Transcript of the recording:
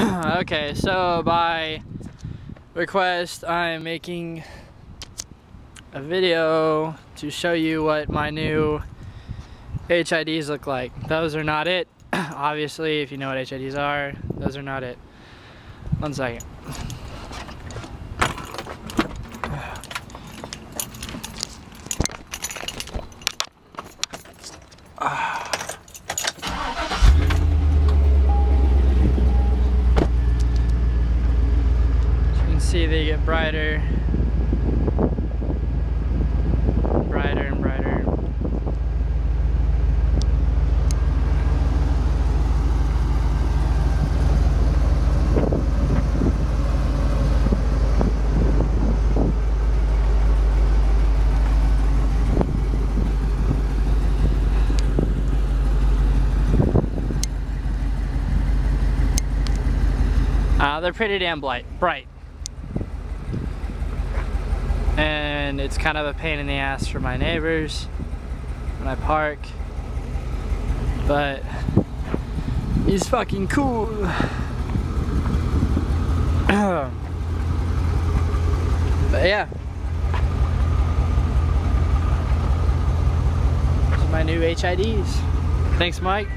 okay, so by request, I'm making a video to show you what my new HIDs look like. Those are not it. Obviously, if you know what HIDs are, those are not it. One second. See they get brighter brighter and brighter Uh, they're pretty damn bright. bright and it's kind of a pain in the ass for my neighbors when I park. But he's fucking cool. But yeah. My new HIDs thanks Mike